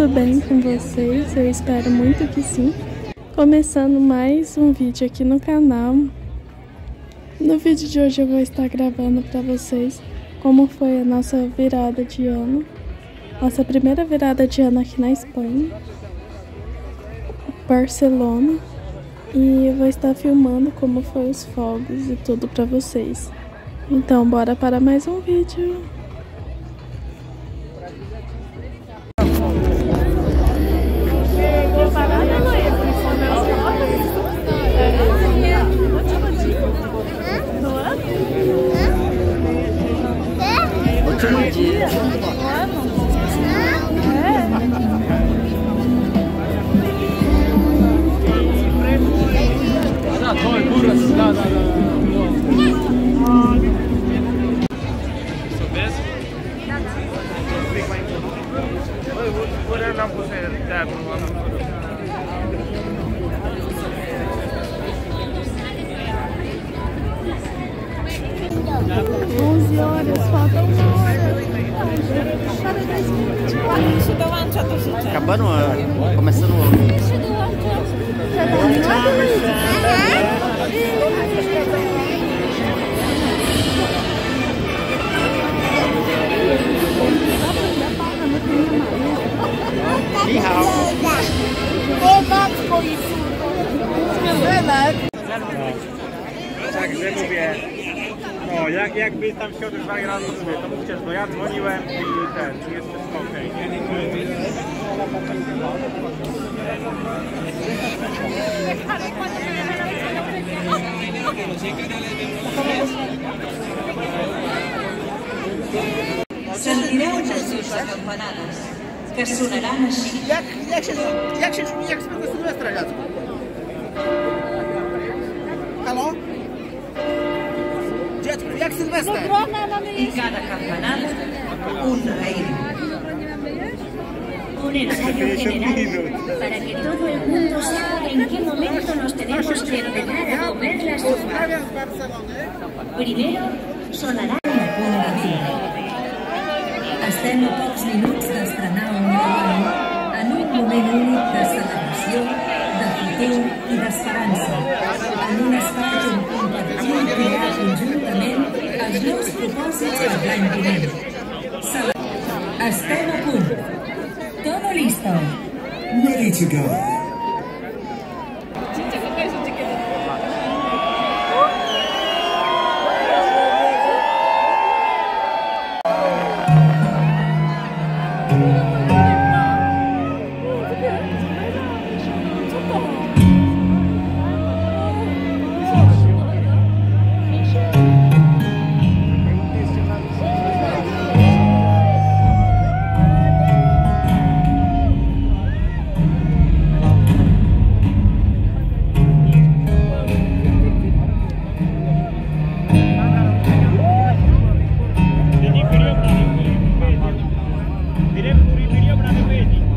tudo bem com vocês? Eu espero muito que sim. Começando mais um vídeo aqui no canal. No vídeo de hoje eu vou estar gravando para vocês como foi a nossa virada de ano. Nossa primeira virada de ano aqui na Espanha. Barcelona. E eu vou estar filmando como foi os fogos e tudo para vocês. Então bora para mais um vídeo. Onze horas, faltam uma hora. Para 2024. Acabando o ano, começando o ano. Já tá animado, Ni hao. Także mówię, no jak, jakby tam się odezwali rano, to mówię, to mówcie, no ja dzwoniłem i ten, i jest wszystko okej, nie? Sentireu Jesús a sonaran així. Jak, jak cada un rei. Un ensayo para que todo el mundo sepa en qué momento nos tenemos que empezar a comer las uvas. Primero sonarà moment únic de celebració, de futur i d'esperança. En un espai on compartim i crear conjuntament els nous propòsits per l'any vinent. Estem a punt. Todo listo. ready to go. Emilio Bradovetti.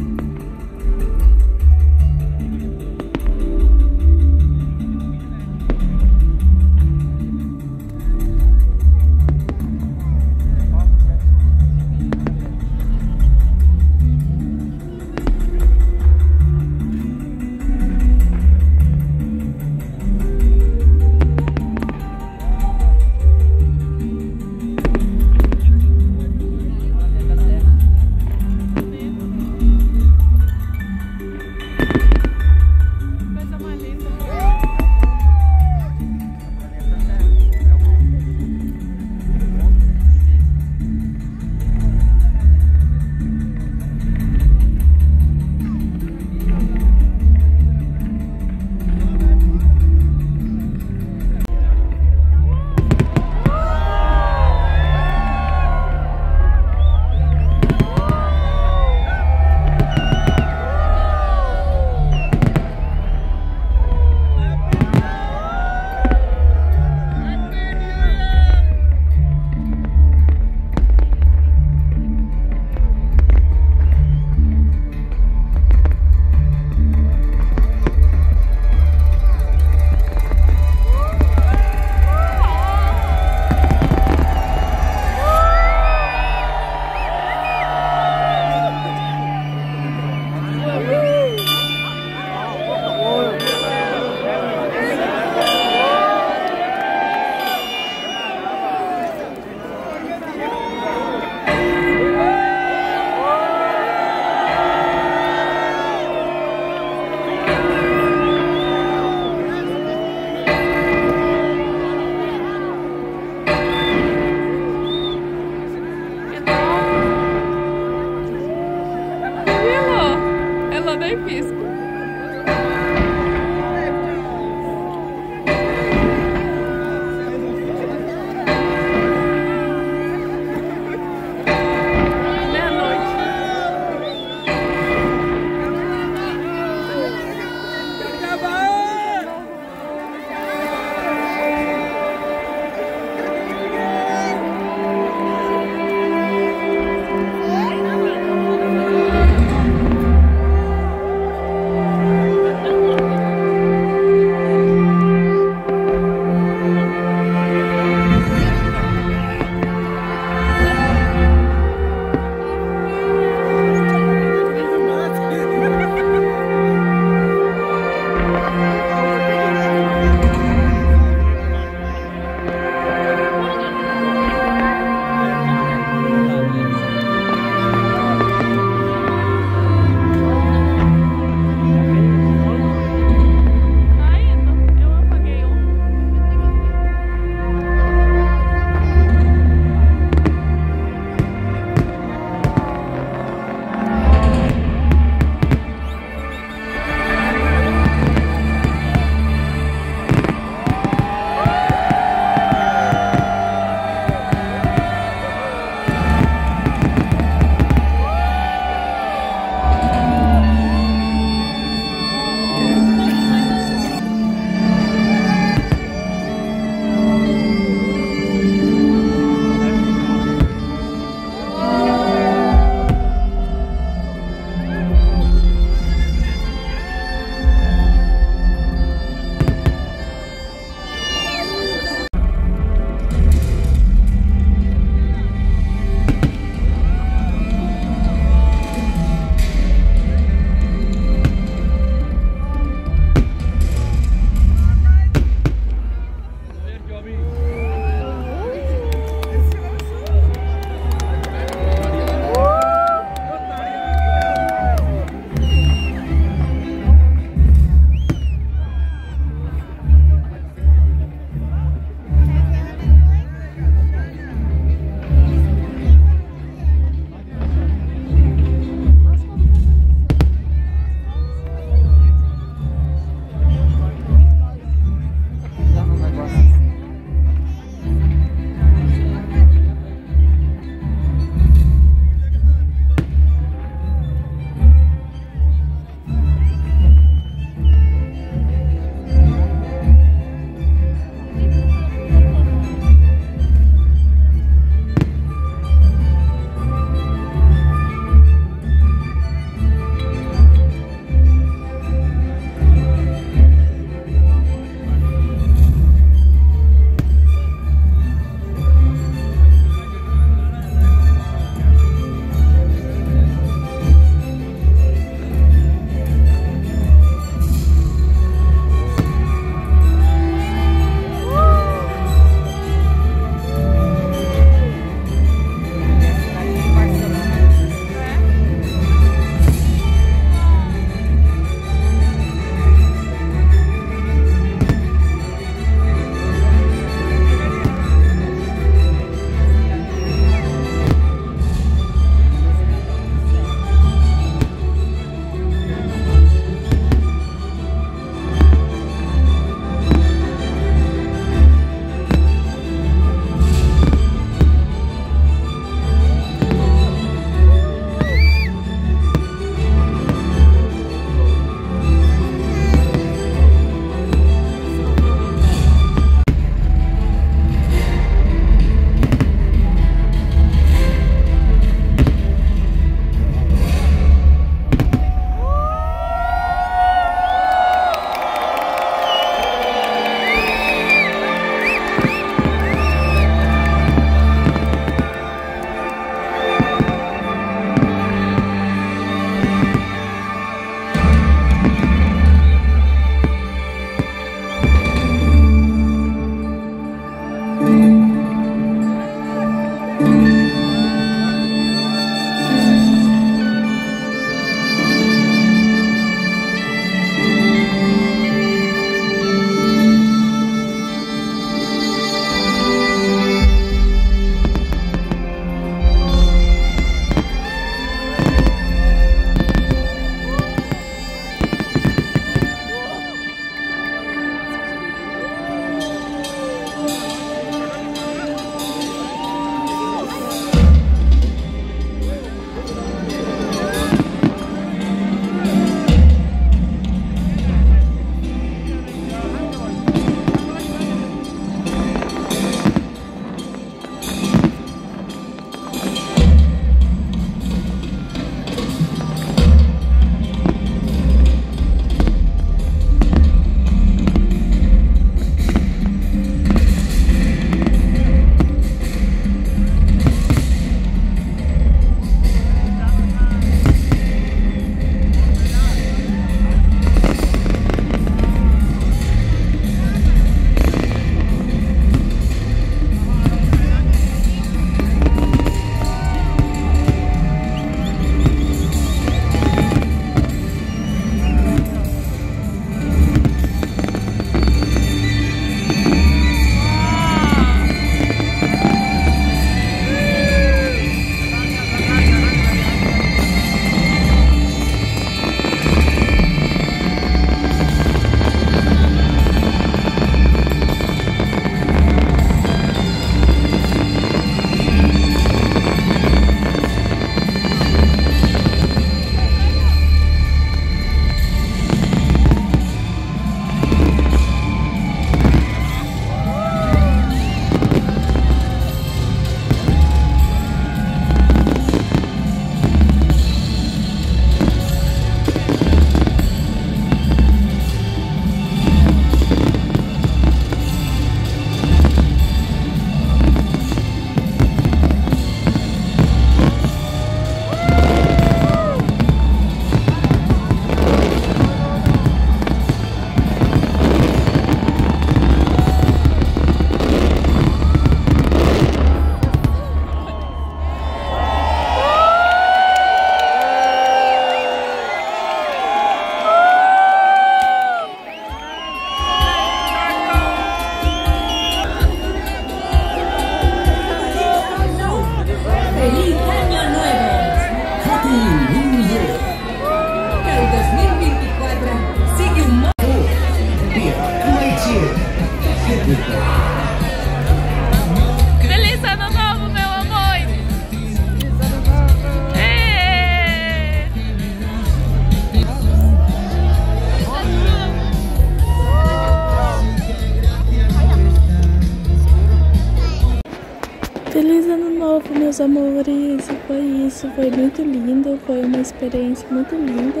Amores. Foi isso, foi muito lindo, foi uma experiência muito linda.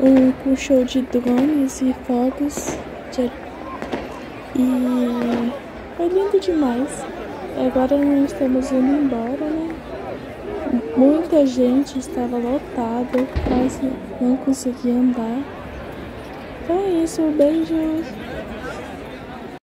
Um, com show de drones e fogos. De, e foi lindo demais. Agora nós estamos indo embora, né? Muita gente estava lotado, quase não conseguia andar. Então é isso, beijos.